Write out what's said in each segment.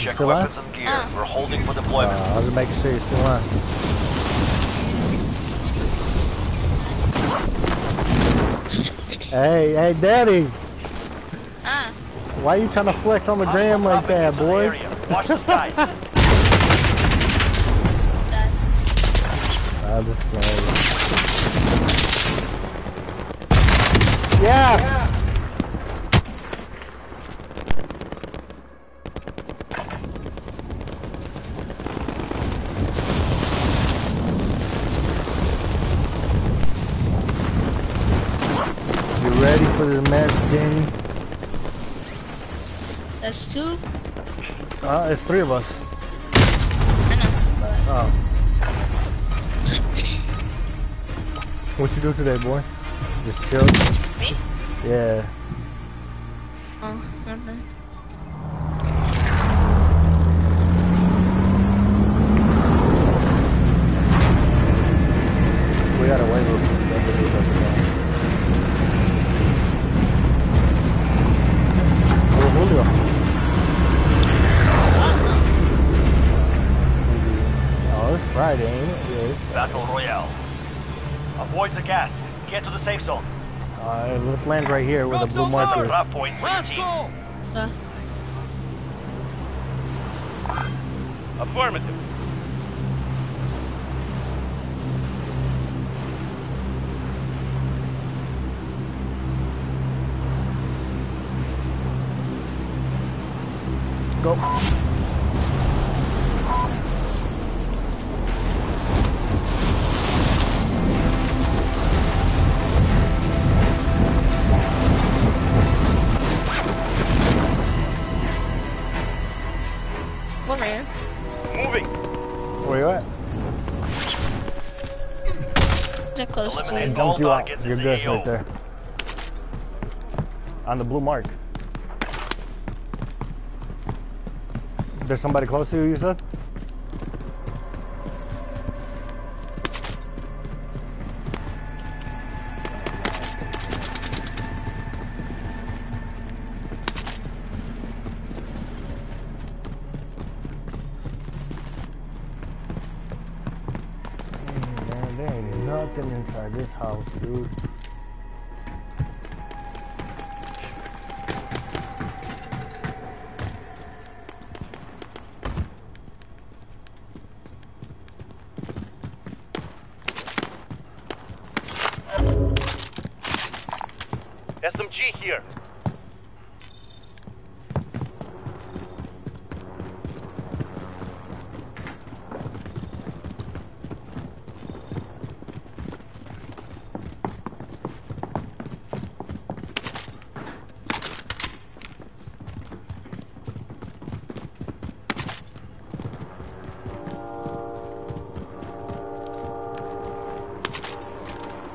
Check still on? weapons and gear. We're holding for Uh, deployment. I was making sure you're still on. Hey, hey, Daddy! Ah, Why you trying to flex on the gram like that, dropping into the boy? Watch the skies. that. I just playing. Yeah! You ready for the match, Danny? Two. Uh, it's three of us. I know. Oh. What you do today, boy? Just chill? me? Yeah. Oh, nothing. Land right here where the blue marker is. Drop point for your team. Uh, Affirmative. Close to Eliminate you. all you out. You're good AO. right there. On the blue mark. There's somebody close to you, you said?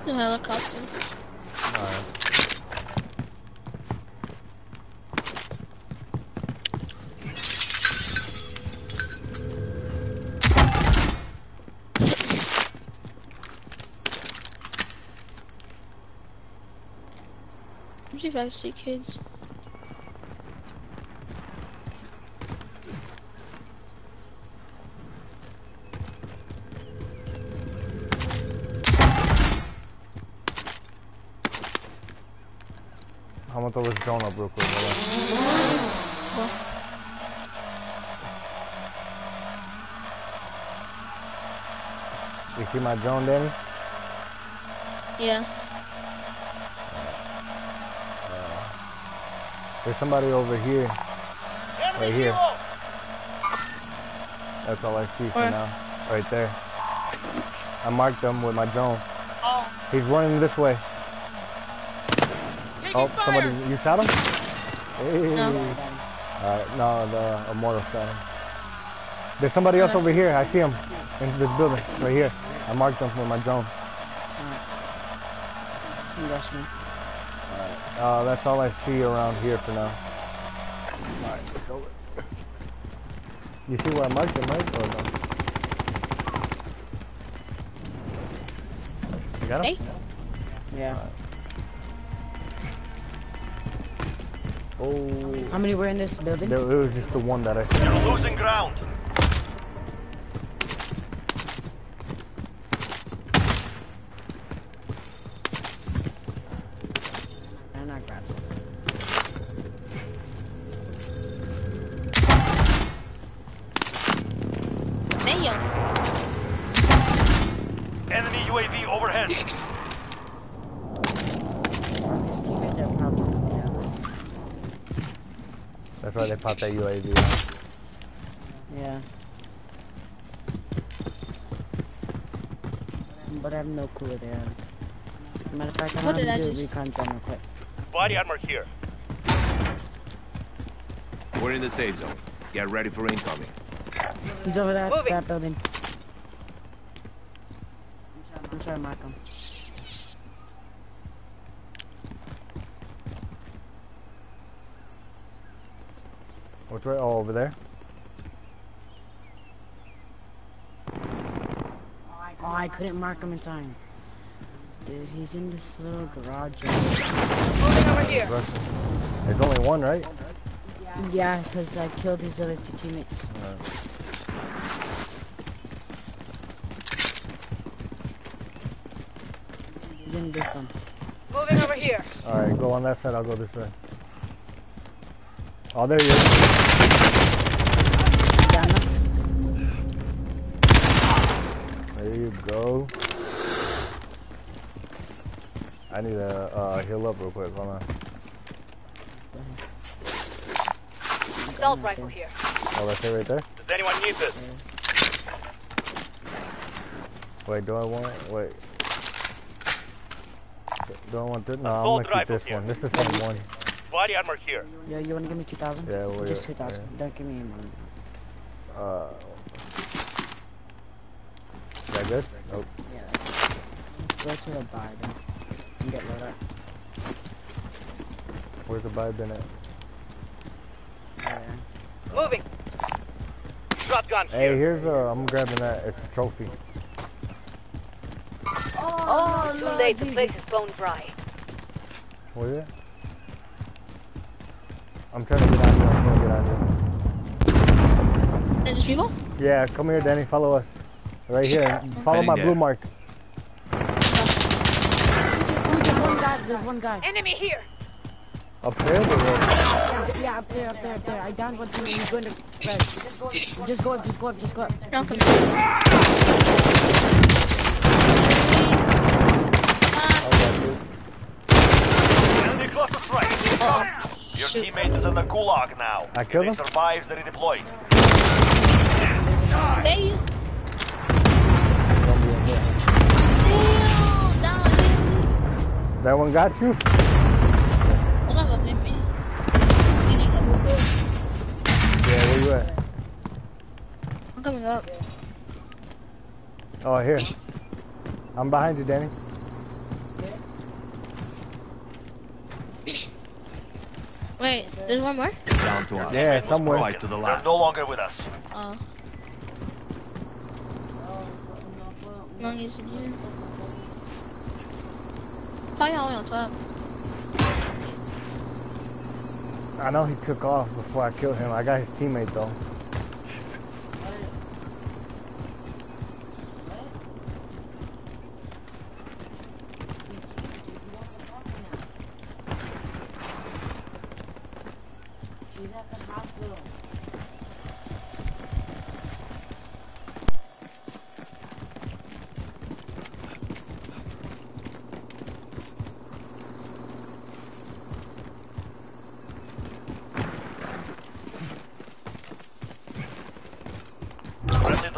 The helicopter. Alright. If I see kids. I'm gonna throw this drone up real quick. Hold on. You see my drone, Danny? Yeah. There's somebody over here. Right here. That's all I see for Where? now. Right there. I marked them with my drone. Oh. He's running this way. Oh, somebody, you shot him? Hey. No. Alright, no, the Immortal shot him. There's somebody else over here. I see him in this building, right here. I marked them with my drone. Rush me. Uh, that's all I see around here for now. Alright, it's over. You see where I marked them, right? Or no? You got him? Hey. Yeah. Oh. How many were in this building? There, it was just the one that I saw. You're losing ground. That's why they popped that UAV. out. Yeah. But I have no clue where they are. Matter of fact, I'm What gonna do a recon drone real quick. Body armor here. We're in the safe zone. Get ready for incoming. He's over that, that building. I'm trying to mark him. Way? Oh, over there? Oh, I couldn't mark him in time. Dude, he's in this little garage. area. Russian. There's only one, right? Yeah, because I killed his other two teammates. He's in this one. Moving over here. Alright, go on that side, I'll go this way. Oh, there he is. There you go. I need to uh, heal up real quick, hold on. Assault rifle here. Oh, that's it right there? Does anyone need this? Wait, do I want, wait. Do I want this? No, I'm gonna keep this here. one. This is the same one. Body armor here. Yo, you wanna give me 2,000? Yeah, well, Just yeah, 2,000. Don't give me any money. Uh, is that good? Nope. Yeah, that's Go to the bar then. And get loaded. Where's the vibe in it? Yeah. Moving. Shotgun Hey, here. here's a, I'm grabbing that. It's a trophy. Oh, Too late. The place is bone dry. What is it? I'm trying to get out here. I'm trying to get out here. There's people? Yeah, come here, Danny. Follow us. Right here. Follow my there. blue mark. Ooh, there's one guy. There's one guy. Enemy here. Upstairs or what? Yeah, up there, up there, up there. I downed one team. He's going to red. Just go up, just go up, just go up. No, come Oh, yeah, dude. Cluster strike. Your shoot. teammate is in the gulag now. I killed if him? he survives, they redeploy. Damn. Don't be in here. Damn. That one got you? One of them hit me. You need to move up. Yeah, where you at? I'm coming up. Oh, here. I'm behind you, Danny. Wait, there's one more? Down to us. Yeah, somewhere. Fight to the They're no longer with us. Oh. Long as you. Probably all on top. I know he took off before I killed him. I got his teammate, though. She's at the hospital.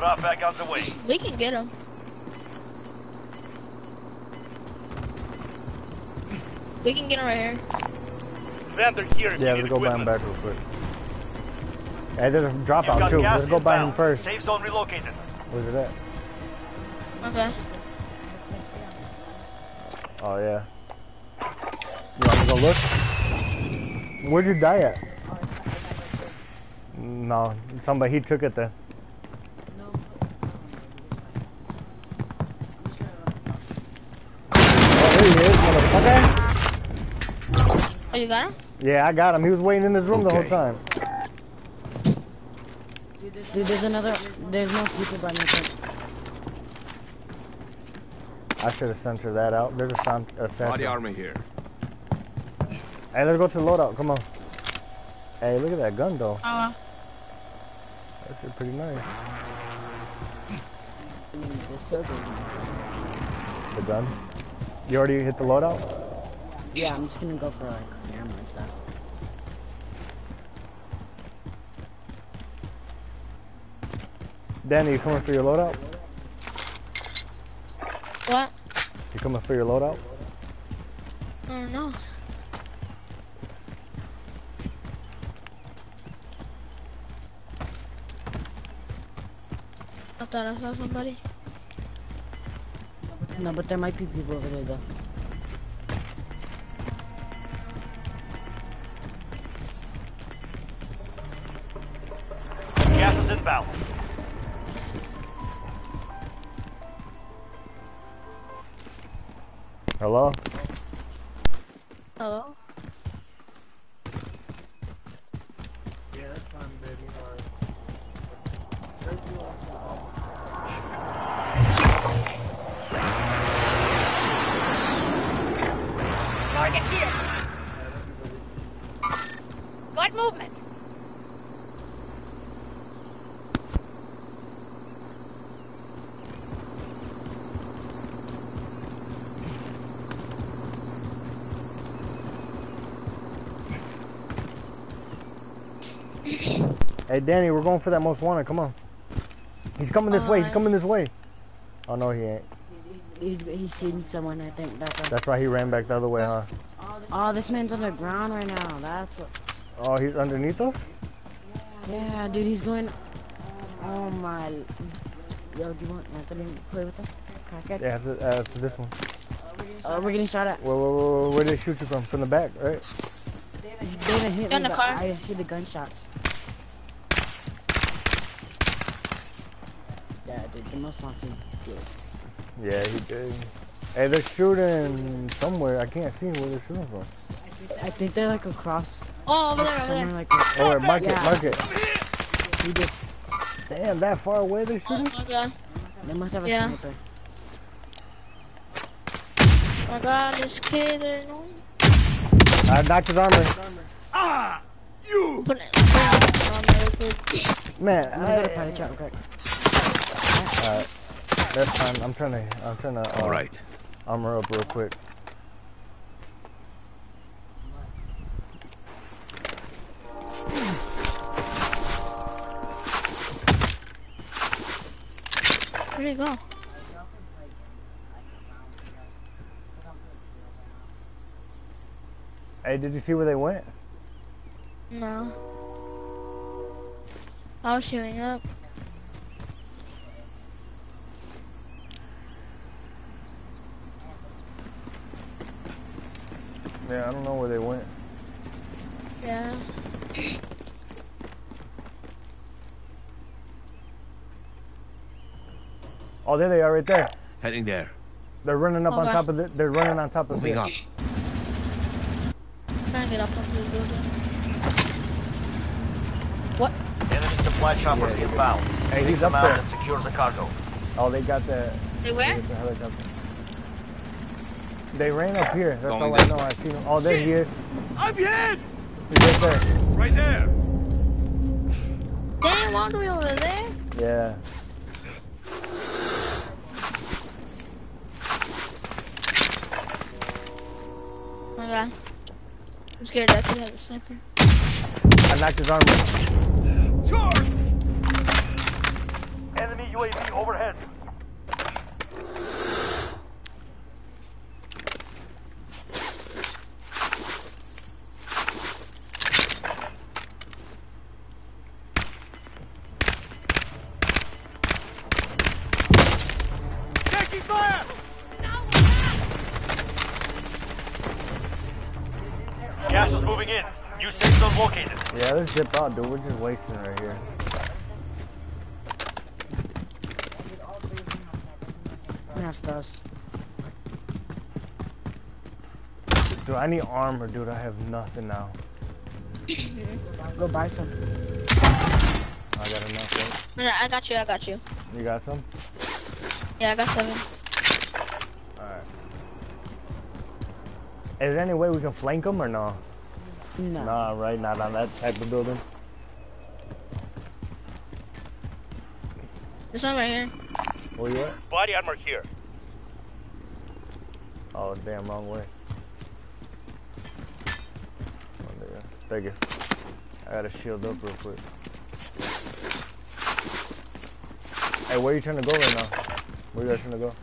Drop back on the way. We can get him. We can get him right here. Vendor here. Yeah, let's need go buy him back real quick. Hey, there's a You've dropout too. Let's go buy him first. Safe zone relocated. Where's it at? Okay. Oh yeah. You want me to go look? Where'd you die at? No, somebody he took it then. Oh, there he is, motherfucker. Oh, you got him? Yeah, I got him. He was waiting in his room the whole time. Dude, there's another. There's no people by me. I should have censored that out. There's a sound. A Body armor here. Hey, let's go to the loadout. Come on. Hey, look at that gun though. Uh-huh. Oh, That's pretty nice. I mean, the silver's nice. The gun. You already hit the loadout? Yeah, I'm just gonna go for like ammo and stuff. Danny, you coming for your loadout? what? You coming for your loadout? I don't know. I thought I saw somebody. No, but there might be people over there though. Gas is inbound. Hello? Hello? Target here. Got movement. Hey, Danny, we're going for that most wanted. Come on. He's coming this way. He's coming this way. Oh, no, he ain't. He's he's seen someone. I think that's. Right. That's why he ran back the other way, huh? Oh, this man's on the ground right now. That's. What, Oh, he's underneath us? yeah, dude, he's going. Oh my. Yo, do you want Anthony to play with us? Crackhead. Yeah, after, uh, after this one. Oh, we're getting shot at. Where, where, where, where did they shoot you from? From the back, right? They didn't hit In me, the car. I see the gunshots. Yeah, dude, the most wanted did. Yeah, he did. Hey, they're shooting somewhere. I can't see where they're shooting from. I think they're like across Oh, over there, over there. like that. Oh, wait, mark it, mark it. He did. Damn, that far away they're Oh shooting? my god. They must have a Yeah. sniper. Oh my god, this kid is annoying. I knocked his armor. Ah, put it, put it on there real quick. Man, I'm gonna go to I, chat real quick. Alright. That's fine. I'm trying to, I'm trying to, uh, All right. armor up real quick. Where'd he go? Hey, did you see where they went? No. I was shooting up. Yeah, I don't know where they went. Yeah. Oh, there they are right there. Heading there. They're running up oh, on Okay. top of the, they're running on top of Moving it. up. Trying to get up onto the building. What? Enemy supply choppers inbound. Hey, Takes he's up there. and secures the cargo. Oh, they got the, They they where? got the helicopter. They ran up here. That's Going all I know. way. I seen them. Oh, there he is. I'm hit! He's right there. Right there! Damn, all the way over there? Yeah. Oh my god. I'm scared that kid has a sniper. I knocked his armor. Charge! Enemy UAV overhead. Zip out, dude. We're just wasting right here. That's us. Dude, I need armor, dude. I have nothing now. Go buy some. I got enough. Alright, I got you, I got you. You got some? Yeah, I got seven. Alright. Is there any way we can flank them or no? No. Nah, right? Not on that type of building. This one right here. Where you at? Body armor here. Oh, damn, wrong way. Oh, there. Thank you. I gotta shield up real quick. Hey, where you trying to go right now? Where you guys trying to go?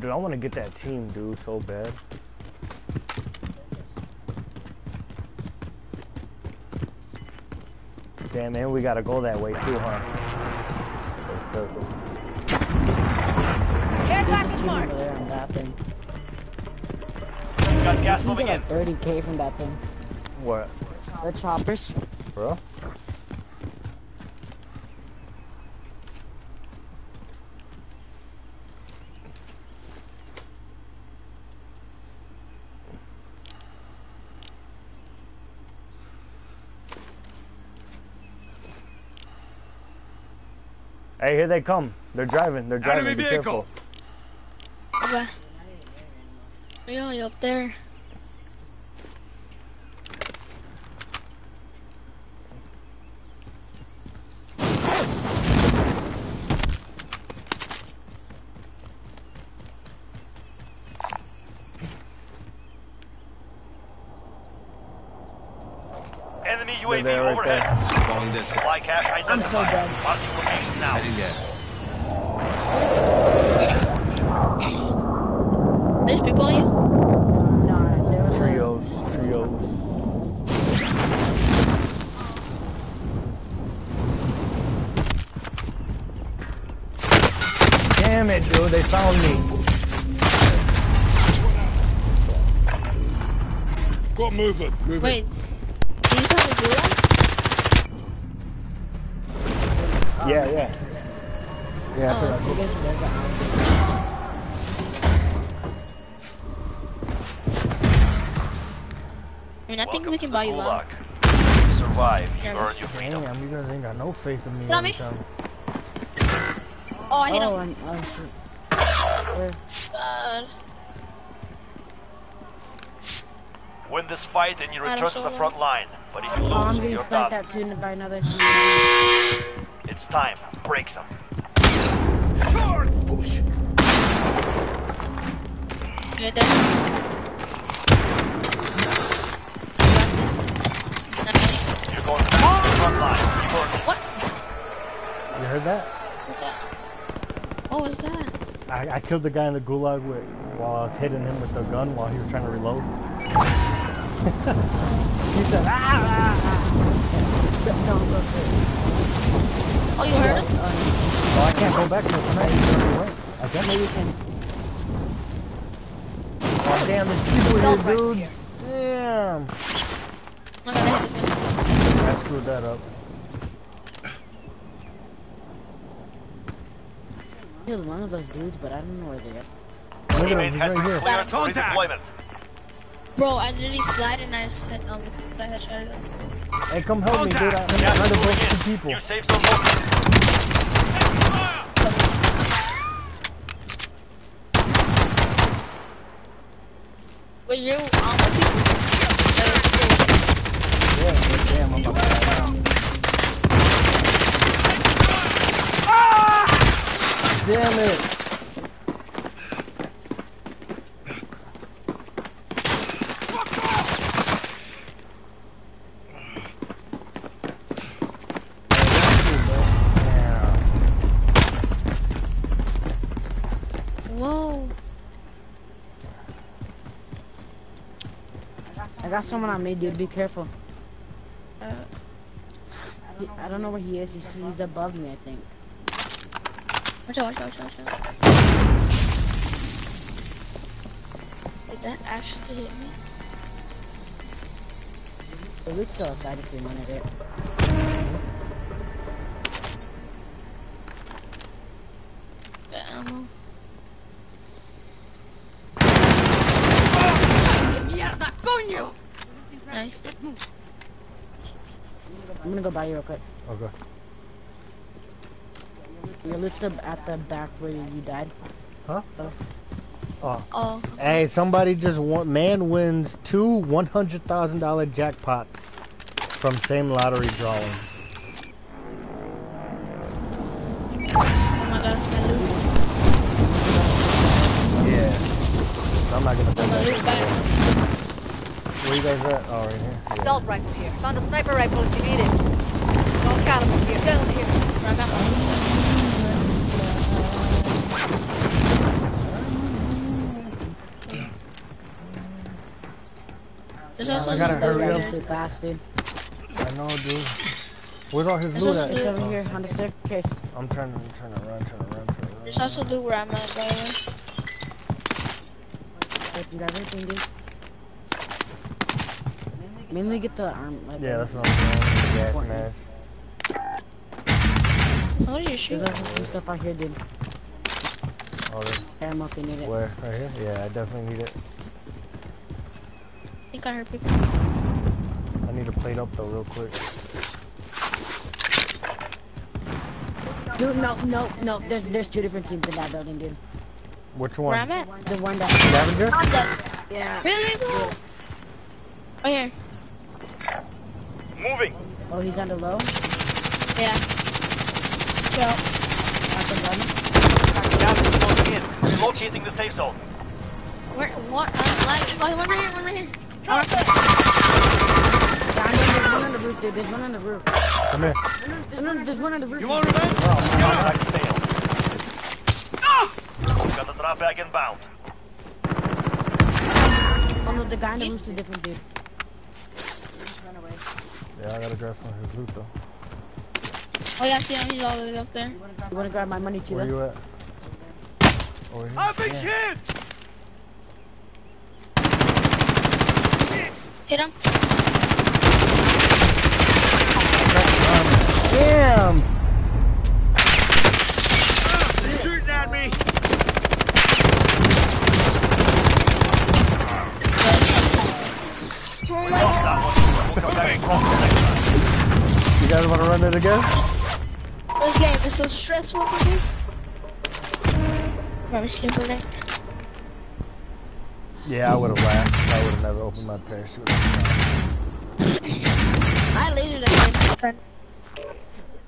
Dude, I want to get that team, dude, so bad. Damn, man, we gotta go that way too, huh? Let's circle. Care There's a package team marked. over there on that thing. Got gas moving in. 30k from that thing. What, The choppers. bro? Hey, here they come. They're driving. They're driving. Enemy Be vehicle. careful. Okay. Yo, you up there. Enemy They're UAV there right overhead. Going this way. Supply cache identified. dead. Marking location now. Heading there. There's people on you? Nah, there was a- Trios. Trios. Damn it, dude. They found me. Got movement. Moving. Wait. Yeah, yeah. Yeah, I Oh. forgot. I guess there's a I mean, I think Welcome we can buy you Gulag. one. You survive. You Yeah. earn your freedom. Damn, you guys ain't got no faith in me. Got every me. Oh, I hit Oh, him. and, oh shoot. Where? God. Win this fight and you return to the front line. But if you Oh, I'm lose, getting you're sniped done. at too by another team. It's time. Break some. Charge! Push. You hit that? You're going back to the front line. You earned. What? You heard that? What's that? What was that? I, I killed the guy in the gulag with, while I was hitting him with the gun while he was trying to reload. he said, ah, ah, No, go for it. Oh, you heard him? Oh, I can't go back to the tonight. He's already went. I guess Maybe you can. Oh, damn, there's people here, dude. Damn. Oh my god, I hit this. I screwed that up. Killed one of those dudes, but I don't know where they're at. Look at Teammate has right been here. cleared for Contact. redeployment. Bro, I literally slid and I just hit, um, I headshotted him. Hey, come help me, dude. I'm Gas trying to is break moving two in. people. New safe zone located. Wait, you um. Yeah, damn, I'm about to die now. Damn it. No. I got someone on me, dude. Be careful. Uh, He, I don't know where he is. He's he's above me, I think. watch out, watch out, watch out, watch out. Did that actually hit me? It looks still outside if you wanted it. The ammo. Nice. I'm gonna go buy you real quick. Okay. Your loot's still at the back where you died. Huh? So, Oh, Hey, somebody just won. Man wins two one hundred thousand dollar jackpots from same lottery drawing. Where you guys at? Oh, right here. Yeah. Assault rifle here. Found a sniper rifle if you need it. Small caliber here. Guns here. I got my loot. There's also I gotta some hurry up. right so fast, dude. I know, dude. Where's all his There's loot at? It's over here on the staircase. I'm trying to, I'm trying to run, trying to run, trying to run. There's also loot where I'm at, by the way. I can grab everything, dude. Mainly get the arm. Like, Yeah, that's um, what I'm doing. Gas Important. mask. Somebody just There's shoot. also some stuff out here, dude. Oh, there. Ammo if you need it. Where? Right here? Yeah, I definitely need it. I think I heard people. I need to plate up though, real quick. Dude, no, no, no. There's there's two different teams in that building, dude. Which Where one? I'm at. The one that. Scavenger? I'm. Yeah. Really? Oh, here. Moving. Oh, he's under low. Yeah. Yo. At the bottom. Gas is closing in. Relocating the safe zone. Where? What? Uh, like, oh, one right here, one right here. Oh, Yeah, I there's one on the roof, dude. There's one on the roof. Come here. No, no, there's one on the roof. You want revenge? Contract failed. Got the drop bag inbound. Oh no, the guy on the roof's a different dude. Yeah, I gotta grab some of his loot though. oh yeah, I see him. He's all the way up there. You wanna grab my money too? Where though? you at? Oh, Over here. I've been hit! Hit him. Damn! They're shooting at me! Lost that one. Guys wanna run it again? This game is so stressful for me. Skip for that. Yeah, I would've laughed. I would've never opened my parachute. I later that friend.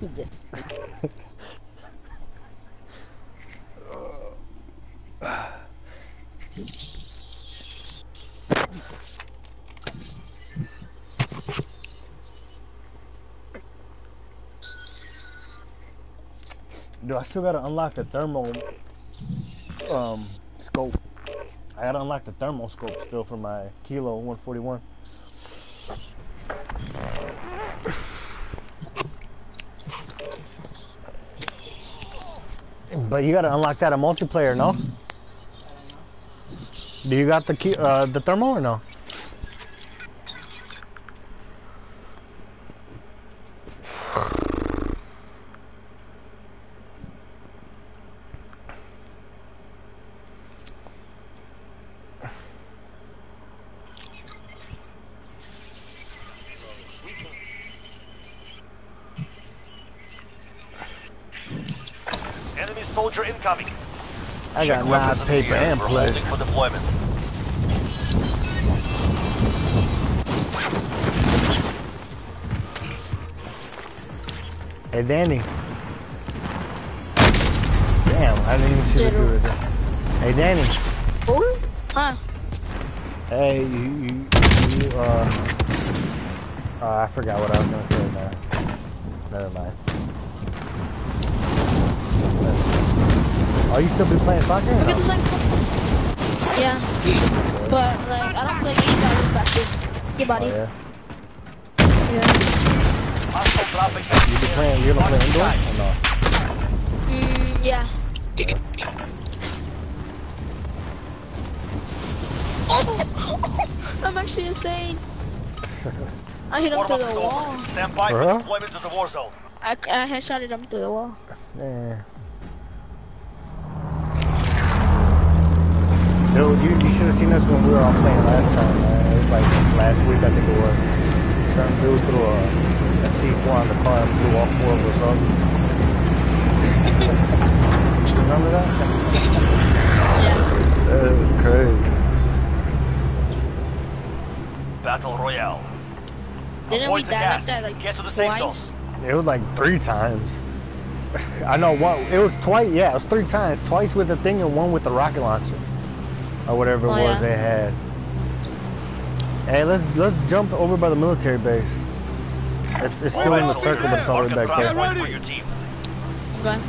He just. Dude, I still gotta unlock the thermal um scope. I gotta unlock the thermal scope still for my Kilo 141. But you gotta unlock that in multiplayer, no? Do you got the key, uh, the thermal or no? Enemy soldier incoming. I Check got weapons knives, paper, and We're pledge. for deployment. Hey, Danny. Damn, I didn't even see the dude. there. Hey, Danny. Oh? Huh? Hey, you, you, you uh, uh, I forgot what I was gonna say now. Never mind. Oh, you still be playing soccer? or Look at No? this like. Yeah. But like I don't play games out of practice. Yeah, Oh, buddy. yeah. Yeah. Hostile dropping You be playing, you don't play Watch indoor? skies. Or no? Mm, yeah. Oh, I'm actually insane. I hit him Warm through up the wall. over. Stand by For for real? deployment to the war zone. I, I headshotted him to the wall. Yeah. Dude, you, you should have seen us when we were all playing last time, man. It was like last week, I think it was. Some dude threw a, a C4 on the car and blew all four of us up. Remember that? That was crazy. Battle Royale. Didn't we Avoid the die like that like Get to the safe twice? It was like three times. I know what it was twice. Yeah, it was three times. Twice with the thing and one with the rocket launcher, or whatever it Oh, was yeah. they had. Hey, let's let's jump over by the military base. It's, it's still in the circle, but it's all the way Mark a back there. point for. Okay.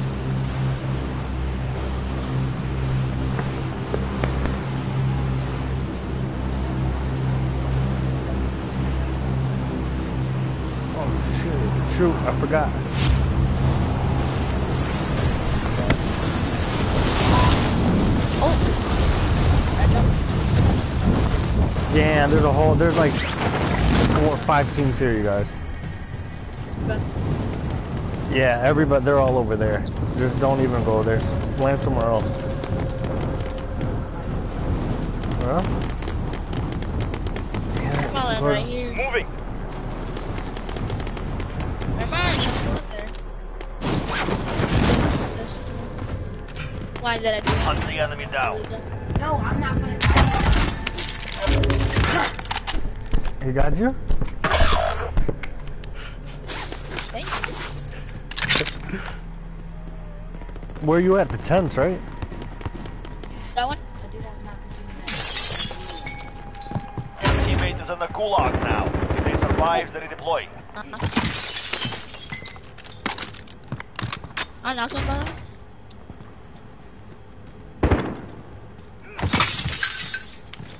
Oh shoot! Shoot! I forgot. Damn, there's a whole, there's like four or five teams here, you guys. Yeah, everybody, they're all over there. Just don't even go there. Land somewhere else. Well, damn it. Come on, I'm Where- right here. Moving. I'm still up there. Why did I do that? Hunt the enemy down. He got you? Thank you. Where you at? The tents, right? That one? Your teammate is in the gulag now. If they survive, they redeploy. Uh-huh. I knocked one by the way.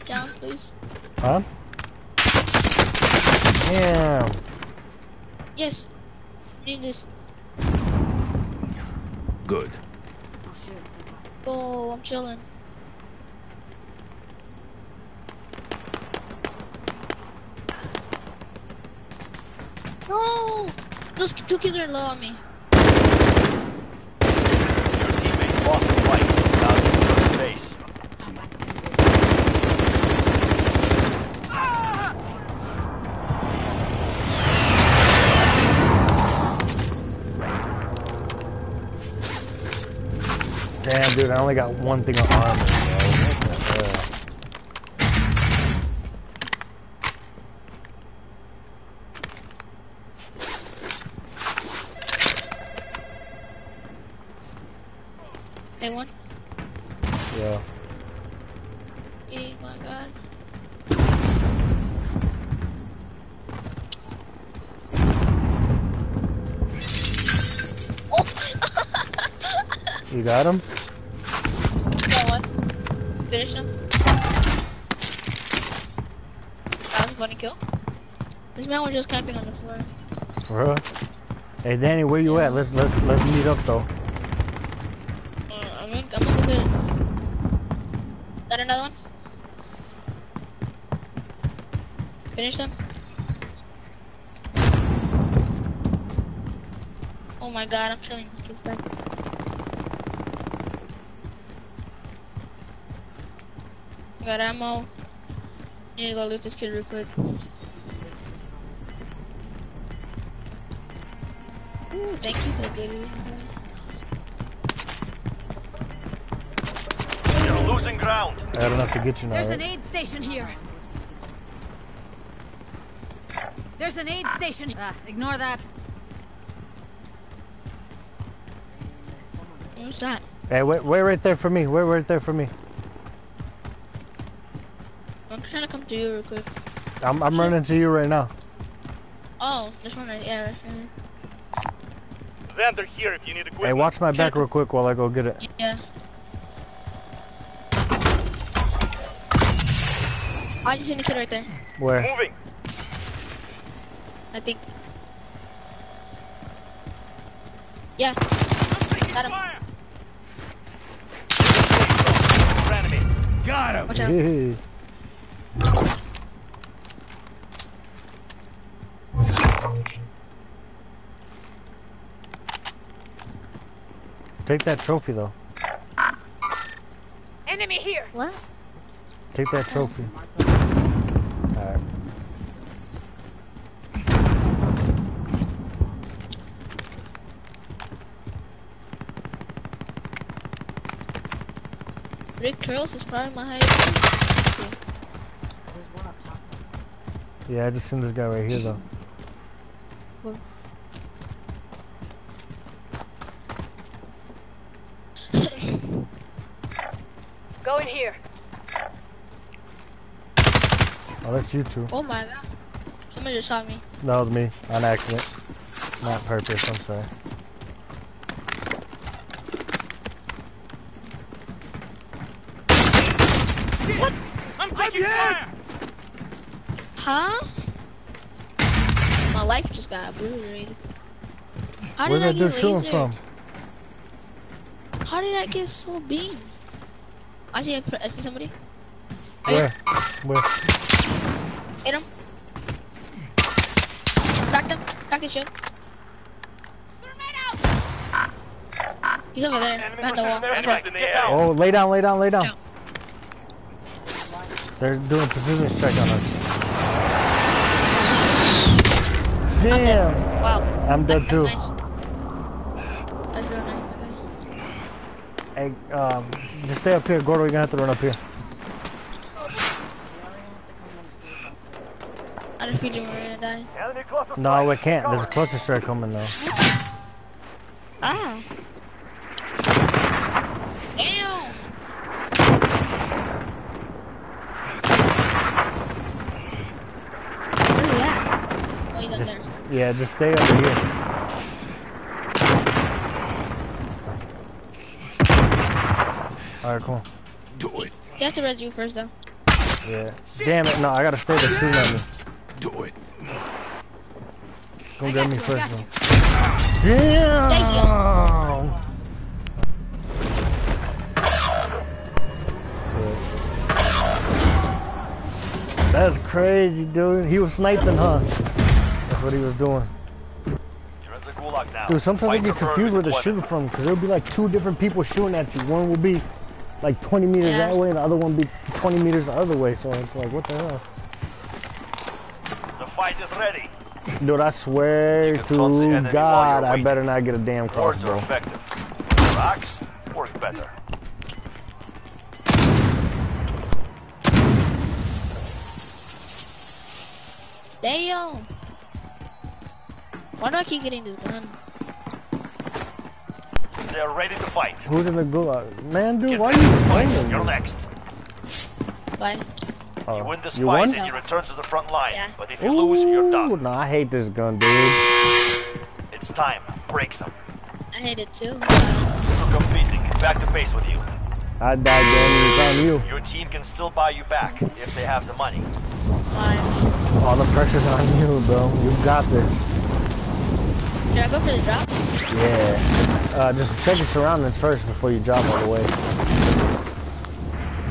Down, please. Huh? Damn. Yes. Need this. Good. Oh, I'm chilling. No! Those two kids are low on me. Dude, I only got one thing of armor? Hey, one. Yeah. Oh my god. You got him? Finish him. That was a funny kill. This man was just camping on the floor. For real? Hey, Danny, where you at? Let's let's let's meet up though. Uh, I'm gonna, I'm gonna go get it. Got another one? Finish them? Oh my god, I'm killing these kids back. Got ammo. Need to go loot this kid real quick. Ooh, thank you for the baby. You're losing ground. I got enough to get you now. There's an aid station here. There's an aid station. Ah, ignore that. What's that? Hey, wait, wait right there for me. Wait right there for me. to you real quick. I'm, I'm running to you right now. Oh, this one right yeah, They're here if you need equipment. Hey, watch my back real quick while I go get it. Yeah. I just need a kid right there. Where? Moving. I think. Yeah. Got him. Fire. Got him. Watch out. Yeah. Take that trophy though. Enemy here. What? Take that trophy. Alright. Rick Curls is probably my highest. Yeah, I just seen this guy right here though. Go in here. Oh, that's you two. Oh my god. Somebody just shot me. That was me, on accident. Not purpose, I'm sorry. I'm taking fire. Huh? My life just got obliterated. How Where did I that get dude shooting from? How did I get so beamed? I see, a, I see somebody. Where? Where? Hit him. Cracked him. Cracked his shield. He's over there, behind the wall. precision That's right. airstrike. Get down. Oh, lay down, lay down, lay down. Down. They're doing precision strike on us. I'm dead. Damn! Wow. I'm dead too. nice. That's real nice. okay. Hey, um, just stay up here, Gordo. You're gonna have to run up here. I just feel we're gonna die. No, we can't. There's a cluster strike coming though. Ah. Damn. Where are you at? Oh, he's up Just, there. Yeah, just stay over here. Alright, cool. Do it. He has to res you first, though. Yeah. Damn it, no, I gotta stay there shooting at me. Do it. Go I get me you, first though. Damn! Yeah. That's crazy, dude. He was sniping, huh? That's what he was doing. You're in the gulag now. Dude, sometimes I get confused where they're shooting from because there'll be like two different people shooting at you. One will be like 20 meters Yeah. that way, and the other one be 20 meters the other way. So it's like, what the hell? The fight is ready. Dude, I swear You can taunt the to God, I better not get a damn Words are crossbow. effective. Rocks work better. Damn. Why do I keep getting this gun? They're ready to fight. Who's in the gulag? Uh, man, dude, Get why are you to fighting You're next. Bye. Oh, You uh, win this you fight and you return to the front line. Yeah. But if you lose, you're Ooh, done. No, I hate this gun, dude. It's time. Break some. I hate it too. Still competing. Back to base with you. I died, damn, it's on you. Your team can still buy you back if they have the money. Fine. All the pressure's on you, bro. You got this. Should I go for the drop? Yeah. Uh, just check your surroundings first before you drop all the way.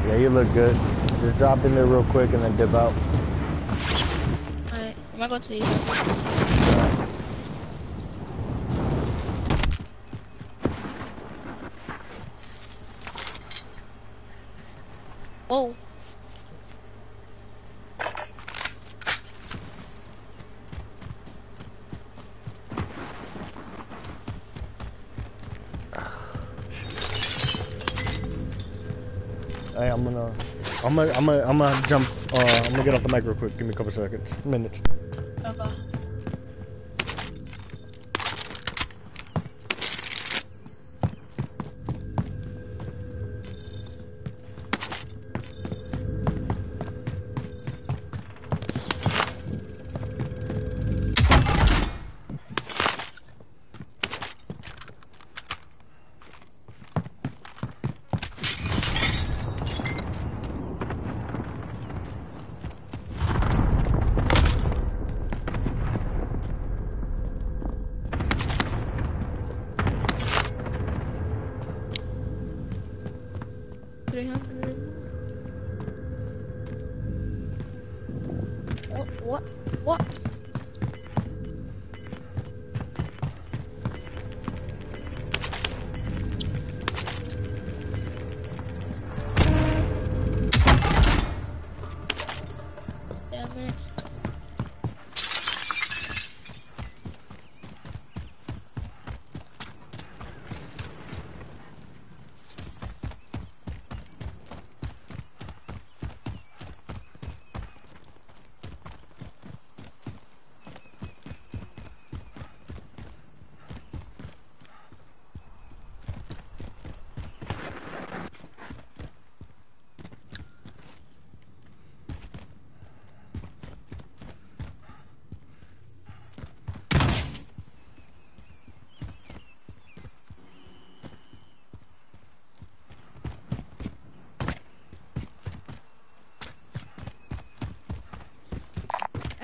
Yeah, you look good. Just drop in there real quick and then dip out. Alright. I'm gonna go to these. Whoa. Hey, I'm gonna, I'm gonna, I'm gonna, I'm gonna jump. Uh, I'm gonna get off the mic real quick. Give me a couple seconds, minutes. Okay.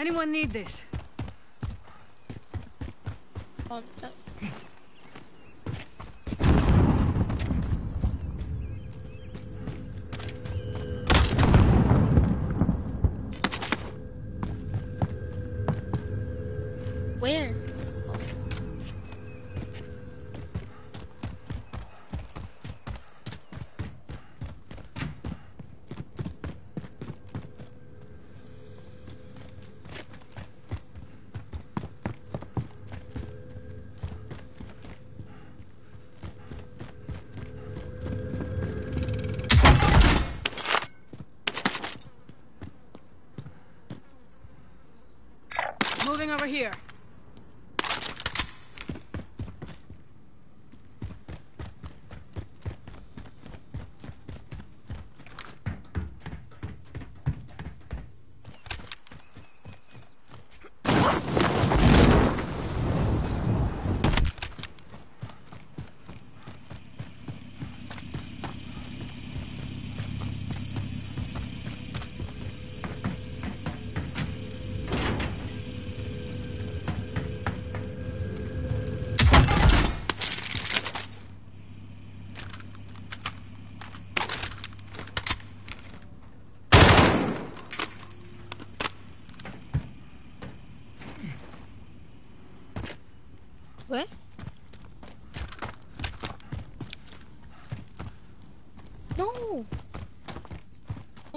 Anyone need this? Um,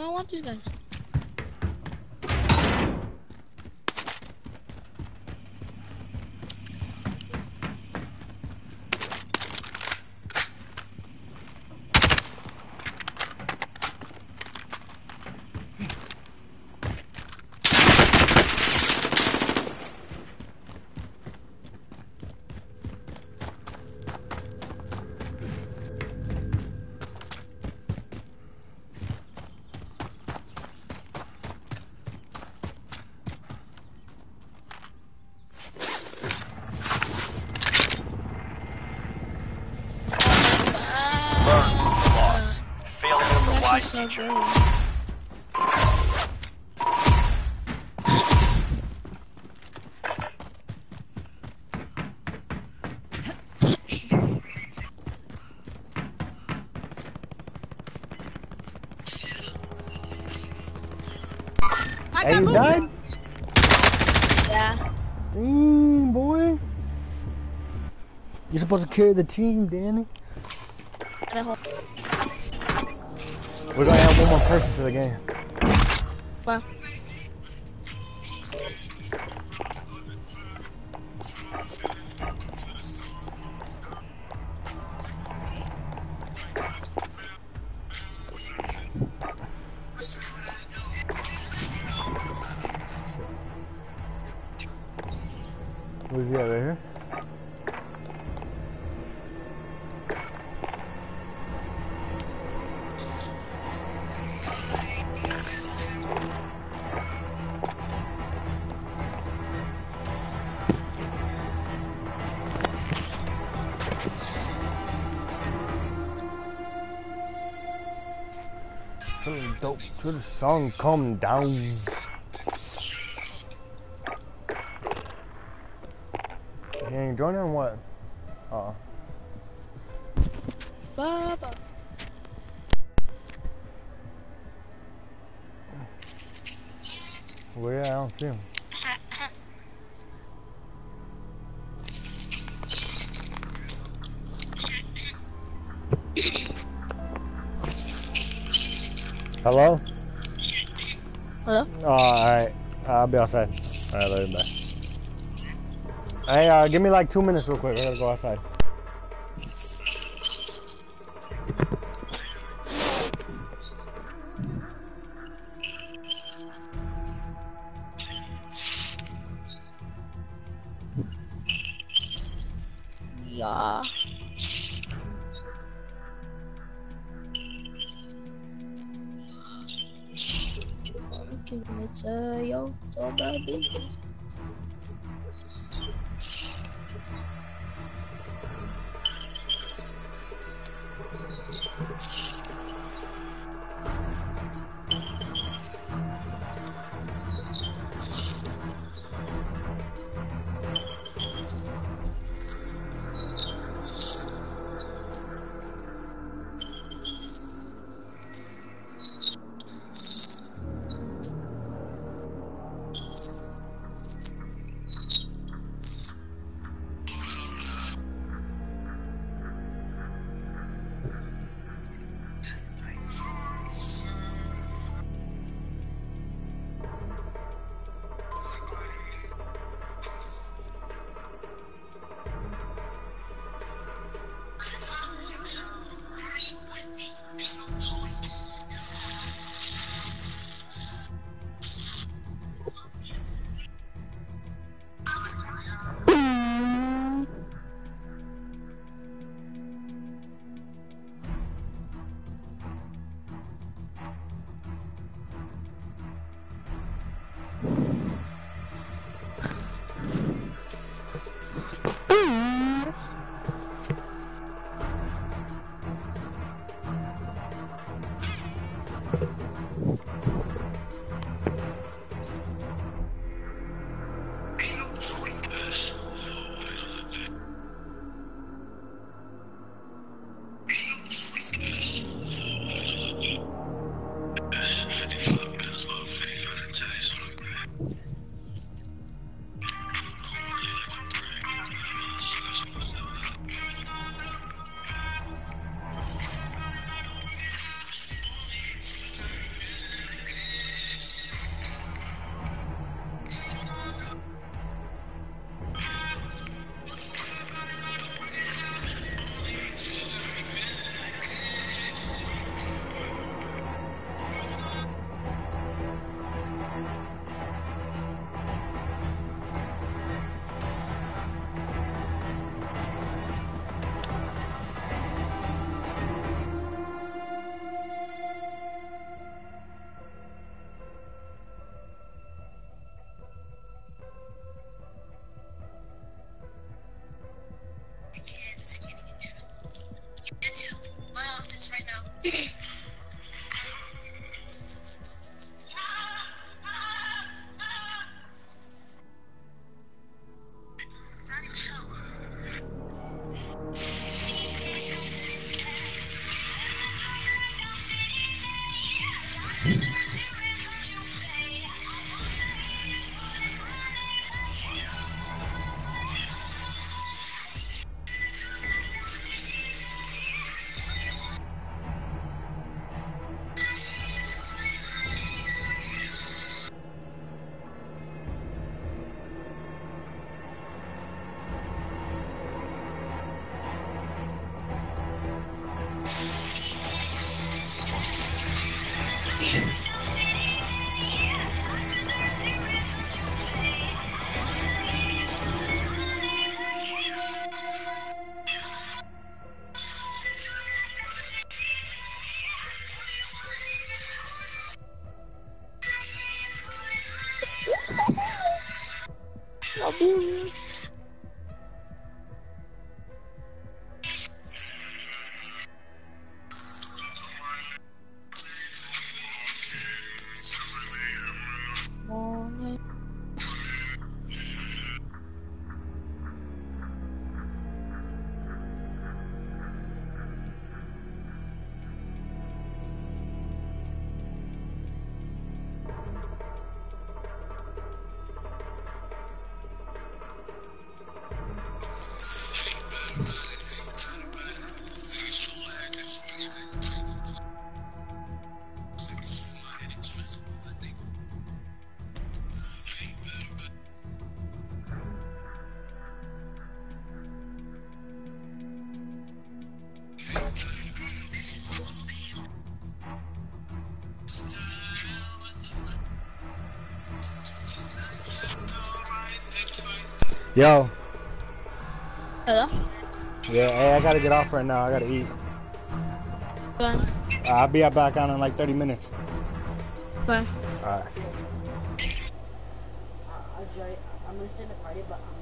I want these guys. Learn from the loss. Failure is a wise so teacher. good. I Hey, got you movement. died? Yeah. Damn, boy. You're supposed to carry the team, Danny. We're gonna add one more person to the game. Well, song come down. You ain't joining what? Uh, Baba. Well, yeah, I don't see him. Hello? Hello? Oh, alright. I'll be outside. Alright, love you, bye. Hey, uh, give me like two minutes real quick. I gotta go outside. Yo. Hello? Yeah, hey, I gotta get off right now. I gotta eat. Bye. Uh, I'll be back on in like 30 minutes. Bye. Alright. I'll join. I'm gonna send a party, but I'm gonna